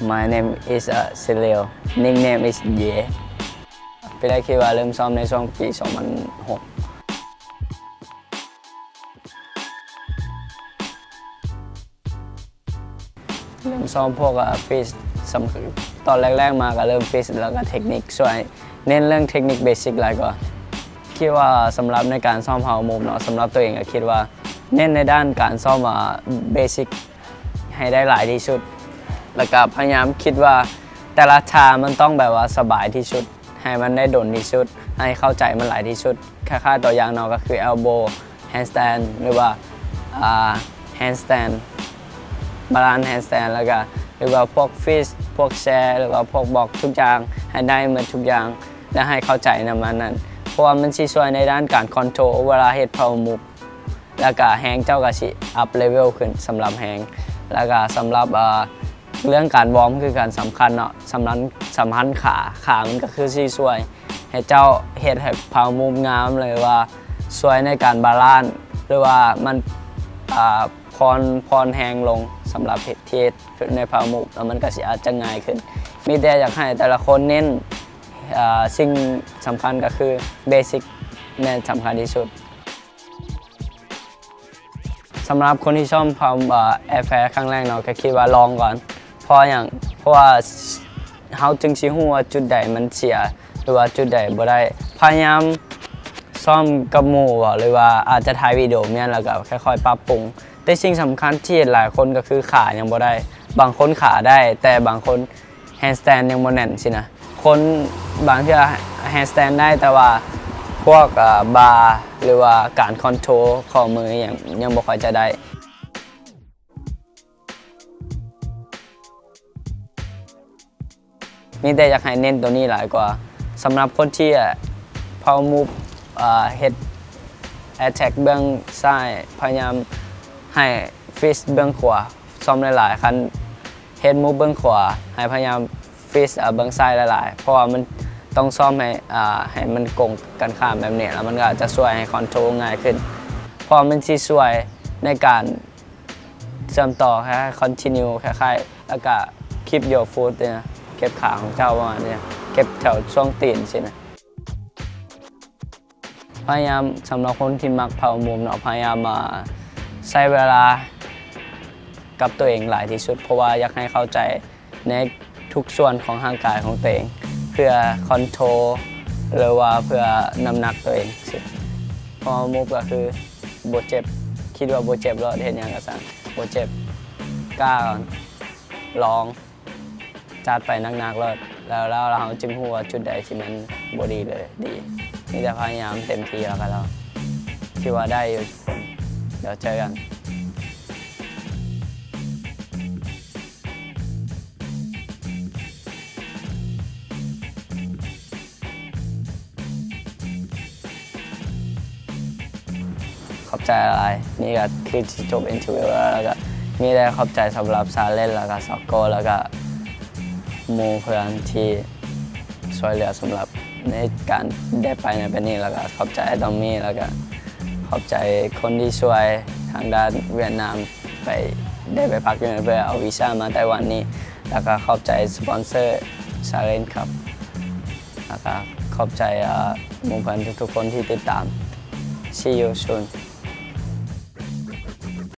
My name is uh, Celio nickname is Ye พี่ได้คิดว่าเริ่มซ้อมในช่วงปี 2006เริ่มซ้อมพวกฟิสสำคัญตอนแรกๆมาก็เริ่มฟิสแล้วก็เทคนิคช่วยเน้นเรื่องเทคนิคเบสิกอะไรก่อนคิดว่าสำหรับในการซ้อมเฮามุมเนาะสำหรับตัวเองก็คิดว่า เน้นในด้านการซ้อมเบสิกให้ได้หลายที่สุด แล้วก็พยายามคิดว่าแต่ละท่ามันต้องแบบว่าสบายที่สุด ให้มันได้โดนที่สุด ให้เข้าใจมันหลายที่สุดค่าๆตัวอย่างนาะก็คือ elbow handstand หรือว่า handstand บาลานซ์แฮนด์สแตนแล้วก็หรือว่าพวกฟิสพวกแชร์หรือว่าพวกบอกทุกอย่างให้ได้มดทุกอย่างและให้เข้าใจในมันนั้น เพราะว่ามันช่วยในด้านการคอนโทรลเวลาเฮ็ดเพามุกแล้วก็แฮงเจ้าก็สิอัพเลเวลขึ้นสำหรับแฮงแล้วก็สำหรับ เรื่องการวอร์มคือการสำคัญเนาะสำคัญสำคัญขาขามันก็คือสิช่วย ให้เจ้าเฮ็ดให้พามุกงามเลยว่าช่วยในการบาลานซ์หรือว่ามันอ่าพรพรแหงลงสำหรับเหตเทศในพามุกแล้วมันก็สิอาจจะง่ายขึ้น มีแต่อยากให้แต่ละคนเน้นอ่าสิ่งสำคัญก็คือ basic แน่นสำคัญที่สุดสำหรับคนที่ชอบพาม air flare ครั้งแรกเนาะก็คิดว่าลองก่อน เพราะอย่างเพราะว่าเฮาจึงสิฮู้ว่าจุดใดมันเสียหรือว่าจุดใดบ่ได้พยายามซ่อมกับหมู่หรือว่าอาจจะถ่ายวิดีโอเนี่ยแล้วก็ค่อยๆปรับปรุง แต่สิ่งสำคัญที่หลายคนก็คือขายังบ่ได้ บางคนขาได้ แต่บางคนhandstand ยังบ่แน่นสินะคนบางที่ handstand ได้แต่ว่าพวกบาร์หรือว่าการ control ข้อมือยังยังบ่ค่อยจะได้ มีแต่อยากให้เน้นตัวนี้หลายกว่าสำหรับคนที่พอ move เฮ็ด attack เบื้องซ้ายพยายามให้freeze เบื้องขวาซ้อมหลายๆคันเฮ็ด move เบื้องขวาให้พยายาม freeze เบื้องซ้ายหลายๆ เพราะว่ามันต้องซ้อมให้ให้มันกงกันข้ามแบบนี้แล้วมันก็จะช่วยให้ control ง่ายขึ้นเพราะมันสิช่วยในการเชื่อมต่อคล้ายๆ continue คล้ายๆแล้วก็ keep your foot เนี่ย เก็บขาของเจ้าประมาณเนี้เก็บแถวช่วงตีนใช่ไหมพยายามสำหรับคนที่มักเผามุมเนาะพยายามมาใช้เวลากับตัวเองหลายที่สุด เพราะว่าอยากให้เข้าใจในทุกส่วนของร่างกายของตัวเอง เพื่อคอนโทรลหรือว่าเพื่อน้ำหนักตัวเองสิพอมุกก็คือโบเจ็บคิดว่าโบเจ็บแล้วเห็นอย่างกระสันโบเจ็บกล้าลอง จัดไปนักๆแล้วแล้วเราจึงหัวจุดใดที่มันบดีเลยดีมีแต่พยายามเต็มที่แล้วกันแล้วคิดว่าได้อยู่เดี๋ยวเจอกันขอบใจอะไร นี่ก็คือจบอินทิวิวแล้วแล้วก็มีแต่ขอบใจสำหรับซาเล่นแล้วก็ซอกโกแล้วก็ หมูเพื่อนที่ช่วยเหลือสำหรับในการได้ไปในเป็นนี้แล้วก็ขอบใจดอมมี่แล้วก็ขอบใจคนที่ช่วยทางด้านเวียดนามไปได้ไปพักอยู่ในเพื่อเอาวีซ่ามาไต้หวันนี้ แล้วก็ขอบใจสปอนเซอร์ซาเลนครับแล้วก็ขอบใจหมู่เพื่อนทุกๆคนที่ติดตาม see you soon